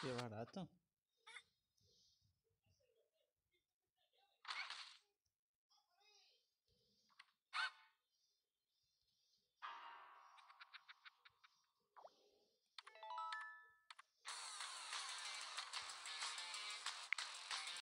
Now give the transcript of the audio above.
Que barato.